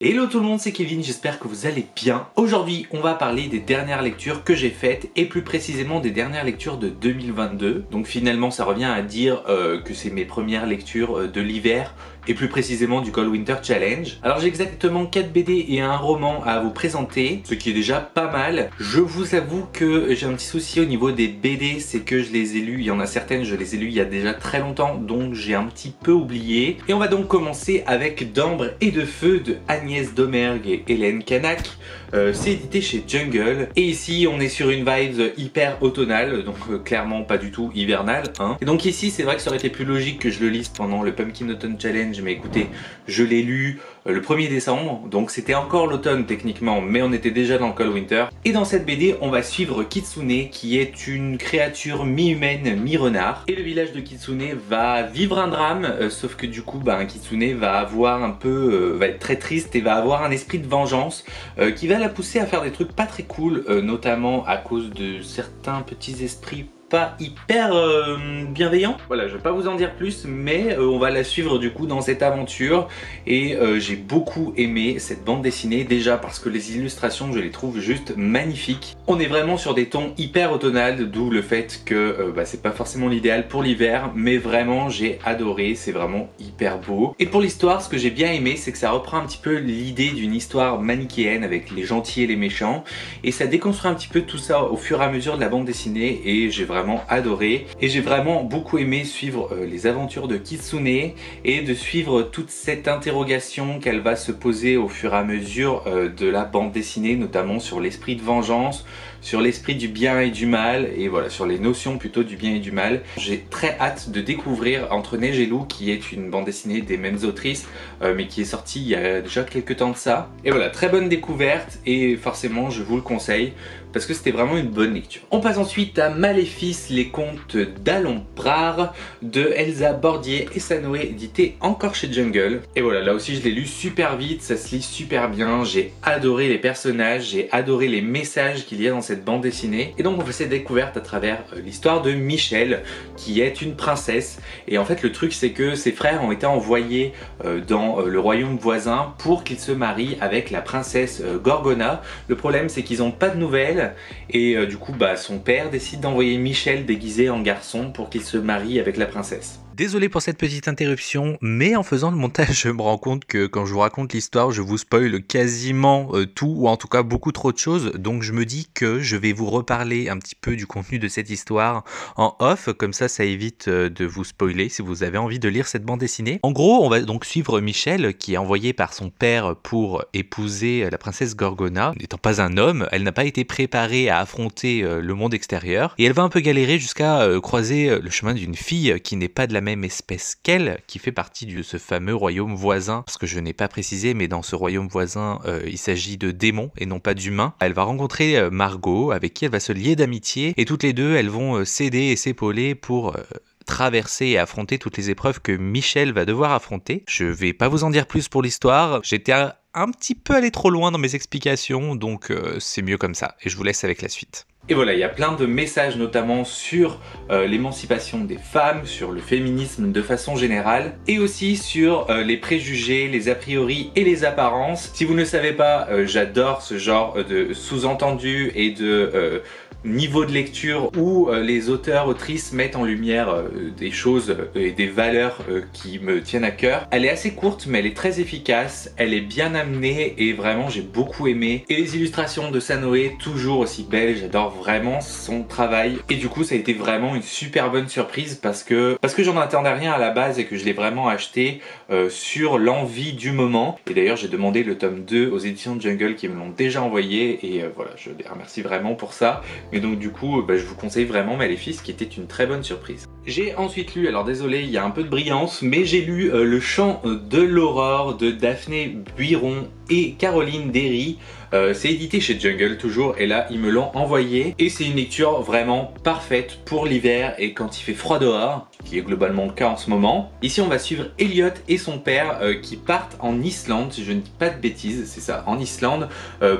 Hello tout le monde, c'est Kevin, j'espère que vous allez bien. Aujourd'hui, on va parler des dernières lectures que j'ai faites et plus précisément des dernières lectures de 2022. Donc finalement, ça revient à dire euh, que c'est mes premières lectures euh, de l'hiver et plus précisément du Cold Winter Challenge. Alors j'ai exactement 4 BD et un roman à vous présenter, ce qui est déjà pas mal. Je vous avoue que j'ai un petit souci au niveau des BD, c'est que je les ai lus, il y en a certaines, je les ai lues il y a déjà très longtemps, donc j'ai un petit peu oublié. Et on va donc commencer avec D'ambre et de feu de Agnès Domergue et Hélène Canac. Euh, c'est édité chez Jungle. Et ici, on est sur une vibe hyper automnale, donc euh, clairement pas du tout hivernale. Hein. Et donc ici, c'est vrai que ça aurait été plus logique que je le lise pendant le Pumpkin Autumn Challenge, mais écoutez, je l'ai lu euh, le 1er décembre, donc c'était encore l'automne techniquement, mais on était déjà dans le Cold Winter. Et dans cette BD, on va suivre Kitsune, qui est une créature mi-humaine, mi-renard. Et le village de Kitsune va vivre un drame, sauf que du coup, bah, Kitsune va avoir un peu, va être très triste et va avoir un esprit de vengeance qui va la pousser à faire des trucs pas très cool, euh, notamment à cause de certains petits esprits pas hyper euh, bienveillant. Voilà, je vais pas vous en dire plus, mais euh, on va la suivre du coup dans cette aventure et euh, j'ai beaucoup aimé cette bande dessinée déjà parce que les illustrations je les trouve juste magnifiques. On est vraiment sur des tons hyper automnales, d'où le fait que bah, c'est pas forcément l'idéal pour l'hiver, mais vraiment j'ai adoré, c'est vraiment hyper beau. Et pour l'histoire, ce que j'ai bien aimé, c'est que ça reprend un petit peu l'idée d'une histoire manichéenne avec les gentils et les méchants et ça déconstruit un petit peu tout ça au fur et à mesure de la bande dessinée et j'ai vraiment adoré. Et j'ai vraiment beaucoup aimé suivre euh, les aventures de Kitsune et de suivre toute cette interrogation qu'elle va se poser au fur et à mesure euh, de la bande dessinée notamment sur l'esprit de vengeance, sur l'esprit du bien et du mal et voilà sur les notions plutôt du bien et du mal. J'ai très hâte de découvrir Entre Neige et Loup qui est une bande dessinée des mêmes autrices euh, mais qui est sortie il y a déjà quelques temps de ça. Et voilà, très bonne découverte et forcément je vous le conseille parce que c'était vraiment une bonne lecture. On passe ensuite à Maléfice, les contes d'Alomprar de Elsa Bordier et Sanoé, édité encore chez Jungle. Et voilà, là aussi je l'ai lu super vite, ça se lit super bien, j'ai adoré les personnages, j'ai adoré les messages qu'il y a dans bande dessinée. Et donc on fait cette découverte à travers euh, l'histoire de Michelle, qui est une princesse. Et en fait le truc c'est que ses frères ont été envoyés euh, dans euh, le royaume voisin pour qu'ils se marient avec la princesse Gorgona. Le problème c'est qu'ils n'ont pas de nouvelles et du coup bah, son père décide d'envoyer Michel déguisé en garçon pour qu'il se marie avec la princesse. Désolé pour cette petite interruption, mais en faisant le montage, je me rends compte que quand je vous raconte l'histoire, je vous spoil quasiment euh, tout, ou en tout cas beaucoup trop de choses. Donc je me dis que je vais vous reparler un petit peu du contenu de cette histoire en off, comme ça ça évite euh, de vous spoiler si vous avez envie de lire cette bande dessinée. En gros, on va donc suivre Michel, qui est envoyé par son père pour épouser la princesse Gorgona. N'étant pas un homme, elle n'a pas été préparée à affronter euh, le monde extérieur, et elle va un peu galérer jusqu'à croiser le chemin d'une fille qui n'est pas de la même espèce qu'elle, qui fait partie de ce fameux royaume voisin, parce que je n'ai pas précisé, mais dans ce royaume voisin, euh, il s'agit de démons et non pas d'humains. Elle va rencontrer euh, Margot, avec qui elle va se lier d'amitié, et toutes les deux, elles vont euh, s'aider et s'épauler pour traverser et affronter toutes les épreuves que Michel va devoir affronter. Je vais pas vous en dire plus pour l'histoire, j'étais un petit peu allé trop loin dans mes explications, donc c'est mieux comme ça, et je vous laisse avec la suite. Et voilà, il y a plein de messages notamment sur euh, l'émancipation des femmes, sur le féminisme de façon générale, et aussi sur euh, les préjugés, les a priori et les apparences. Si vous ne savez pas, euh, j'adore ce genre de sous-entendu et de niveau de lecture où euh, les auteurs, autrices mettent en lumière euh, des choses euh, et des valeurs qui me tiennent à cœur. Elle est assez courte mais elle est très efficace, elle est bien amenée et vraiment j'ai beaucoup aimé. Et les illustrations de Sanoé, toujours aussi belles, j'adore vraiment son travail. Et du coup ça a été vraiment une super bonne surprise parce que, parce que j'en attendais rien à la base et que je l'ai vraiment acheté sur l'envie du moment. Et d'ailleurs j'ai demandé le tome 2 aux éditions Jungle qui me l'ont déjà envoyé et voilà je les remercie vraiment pour ça. Et donc du coup, bah, je vous conseille vraiment Maléfice qui était une très bonne surprise. J'ai ensuite lu, alors désolé, il y a un peu de brillance, mais j'ai lu euh, Le chant de l'aurore de Daphné Buiron et Caroline Derry. Euh, c'est édité chez Jungle toujours et là ils me l'ont envoyé et c'est une lecture vraiment parfaite pour l'hiver et quand il fait froid dehors qui est globalement le cas en ce moment. Ici on va suivre Elliot et son père euh, qui partent en Islande, si je ne dis pas de bêtises, c'est ça, en Islande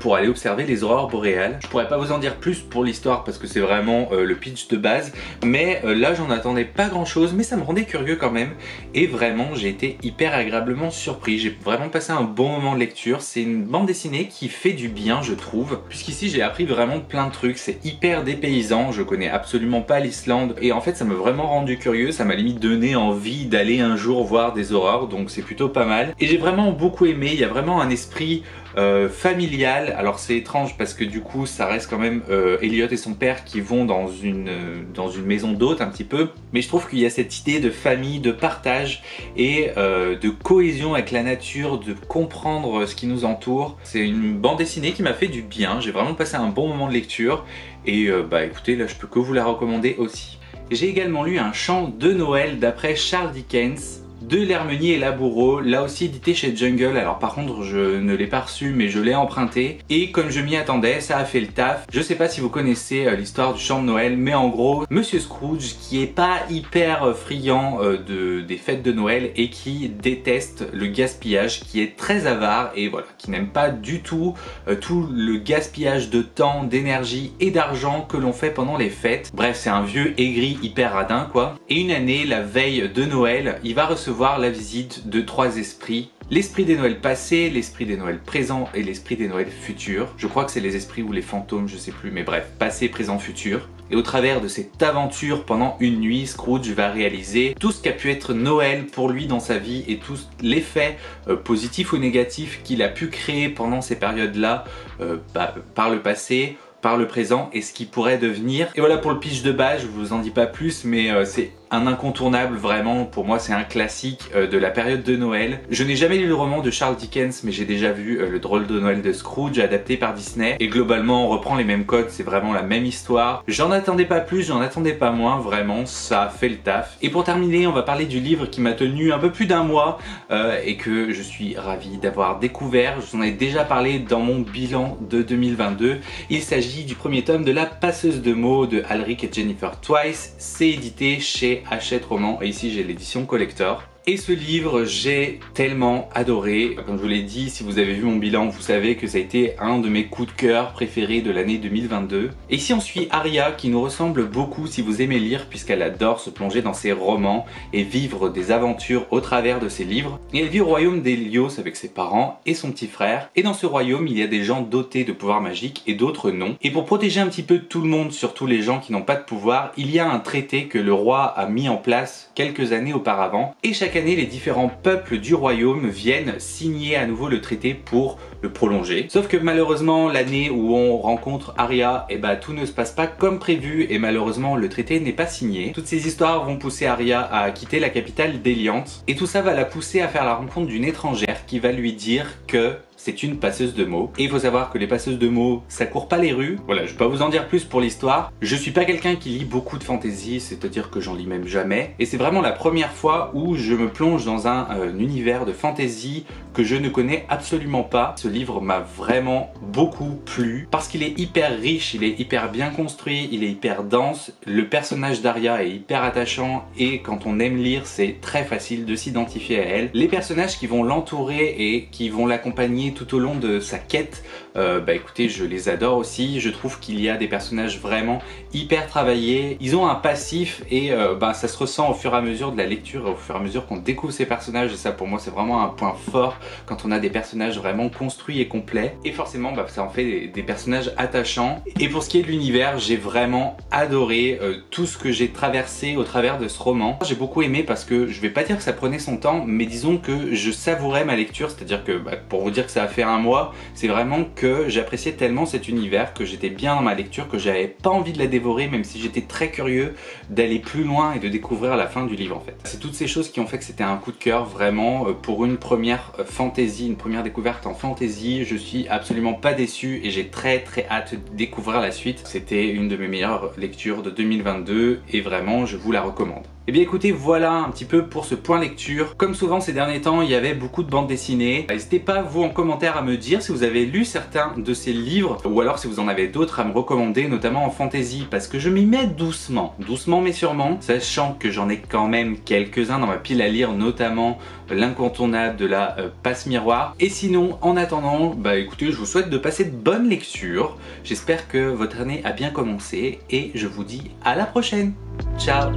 pour aller observer les aurores boréales. Je pourrais pas vous en dire plus pour l'histoire parce que c'est vraiment euh, le pitch de base, mais euh, là j'en attendais pas grand chose, mais ça me rendait curieux quand même, et vraiment j'ai été hyper agréablement surpris, j'ai vraiment passé un bon moment de c'est une bande dessinée qui fait du bien je trouve, puisqu'ici j'ai appris vraiment plein de trucs, c'est hyper dépaysant, je connais absolument pas l'Islande, et en fait ça m'a vraiment rendu curieux, ça m'a limite donné envie d'aller un jour voir des horreurs, donc c'est plutôt pas mal, et j'ai vraiment beaucoup aimé, il y a vraiment un esprit euh, familial. Alors c'est étrange parce que du coup ça reste quand même euh, Elliot et son père qui vont dans une, euh, dans une maison d'hôte un petit peu. Mais je trouve qu'il y a cette idée de famille, de partage et de cohésion avec la nature, de comprendre ce qui nous entoure. C'est une bande dessinée qui m'a fait du bien. J'ai vraiment passé un bon moment de lecture. Et bah écoutez, là je peux que vous la recommander aussi. J'ai également lu un chant de Noël d'après Charles Dickens de l'Hermenie et Laboureau, là aussi édité chez Jungle. Alors par contre, je ne l'ai pas reçu, mais je l'ai emprunté. Et comme je m'y attendais, ça a fait le taf. Je sais pas si vous connaissez euh, l'histoire du chant de Noël, mais en gros, Monsieur Scrooge, qui est pas hyper euh, friand euh, de, des fêtes de Noël et qui déteste le gaspillage, qui est très avare et voilà, qui n'aime pas du tout tout le gaspillage de temps, d'énergie et d'argent que l'on fait pendant les fêtes. Bref, c'est un vieux aigri hyper radin quoi. Et une année, la veille de Noël, il va recevoir la visite de trois esprits. L'esprit des Noëls passés, l'esprit des Noëls présents et l'esprit des Noëls futurs. Je crois que c'est les esprits ou les fantômes, je sais plus, mais bref, passé, présent, futur. Et au travers de cette aventure pendant une nuit, Scrooge va réaliser tout ce qu'a pu être Noël pour lui dans sa vie et tous les faits euh, positifs ou négatifs qu'il a pu créer pendant ces périodes-là euh, bah, par le passé par le présent et ce qui pourrait devenir. Et voilà pour le pitch de base, je vous en dis pas plus, mais euh, c'est un incontournable vraiment, pour moi c'est un classique euh, de la période de Noël. Je n'ai jamais lu le roman de Charles Dickens mais j'ai déjà vu euh, le drôle de Noël de Scrooge adapté par Disney et globalement on reprend les mêmes codes, c'est vraiment la même histoire. J'en attendais pas plus, j'en attendais pas moins, vraiment ça fait le taf. Et pour terminer on va parler du livre qui m'a tenu un peu plus d'un mois euh, et que je suis ravi d'avoir découvert. Je vous en ai déjà parlé dans mon bilan de 2022. Il s'agit du premier tome de La passeuse de mots de Alric et Jennifer Twice. C'est édité chez Hachette Roman et ici j'ai l'édition collector. Et ce livre, j'ai tellement adoré. Comme je vous l'ai dit, si vous avez vu mon bilan, vous savez que ça a été un de mes coups de cœur préférés de l'année 2022. Et ici, on suit Aria qui nous ressemble beaucoup si vous aimez lire puisqu'elle adore se plonger dans ses romans et vivre des aventures au travers de ses livres. Et elle vit au royaume d'Elios avec ses parents et son petit frère. Et dans ce royaume, il y a des gens dotés de pouvoirs magiques et d'autres non. Et pour protéger un petit peu tout le monde, surtout les gens qui n'ont pas de pouvoir, il y a un traité que le roi a mis en place quelques années auparavant. Et chaque année, les différents peuples du royaume viennent signer à nouveau le traité pour le prolonger. Sauf que malheureusement, l'année où on rencontre Arya, et eh ben, tout ne se passe pas comme prévu et malheureusement le traité n'est pas signé. Toutes ces histoires vont pousser Arya à quitter la capitale d'Eliante et tout ça va la pousser à faire la rencontre d'une étrangère qui va lui dire que c'est une passeuse de mots. Et il faut savoir que les passeuses de mots, ça court pas les rues. Voilà, je vais pas vous en dire plus pour l'histoire. Je suis pas quelqu'un qui lit beaucoup de fantasy, c'est-à-dire que j'en lis même jamais. Et c'est vraiment la première fois où je me plonge dans un, euh, univers de fantasy que je ne connais absolument pas. Ce livre m'a vraiment beaucoup plu parce qu'il est hyper riche, il est hyper bien construit, il est hyper dense. Le personnage d'Aria est hyper attachant et quand on aime lire, c'est très facile de s'identifier à elle. Les personnages qui vont l'entourer et qui vont l'accompagner tout au long de sa quête, euh, bah écoutez, je les adore aussi. Je trouve qu'il y a des personnages vraiment hyper travaillés. Ils ont un passif et euh, bah, ça se ressent au fur et à mesure de la lecture, au fur et à mesure qu'on découvre ces personnages. Et ça, pour moi, c'est vraiment un point fort quand on a des personnages vraiment construits et complets. Et forcément, bah, ça en fait des, personnages attachants. Et pour ce qui est de l'univers, j'ai vraiment adoré euh, tout ce que j'ai traversé au travers de ce roman. J'ai beaucoup aimé parce que je vais pas dire que ça prenait son temps, mais disons que je savourais ma lecture. C'est-à-dire que, bah, pour vous dire que ça a fait un mois, c'est vraiment que j'appréciais tellement cet univers que j'étais bien dans ma lecture, que j'avais pas envie de la dévorer, même si j'étais très curieux d'aller plus loin et de découvrir la fin du livre en fait. C'est toutes ces choses qui ont fait que c'était un coup de cœur vraiment euh, pour une première euh, fantasy, une première découverte en fantasy. Je suis absolument pas déçu et j'ai très très hâte de découvrir la suite. C'était une de mes meilleures lectures de 2022 et vraiment je vous la recommande. Et eh bien écoutez, voilà un petit peu pour ce point lecture. Comme souvent ces derniers temps, il y avait beaucoup de bandes dessinées. N'hésitez pas vous en commentaire à me dire si vous avez lu certains de ces livres ou alors si vous en avez d'autres à me recommander, notamment en fantasy, parce que je m'y mets doucement, doucement mais sûrement, sachant que j'en ai quand même quelques-uns dans ma pile à lire, notamment l'incontournable de la euh, passe miroir. Et sinon, en attendant, bah écoutez, je vous souhaite de passer de bonnes lectures. J'espère que votre année a bien commencé et je vous dis à la prochaine. Ciao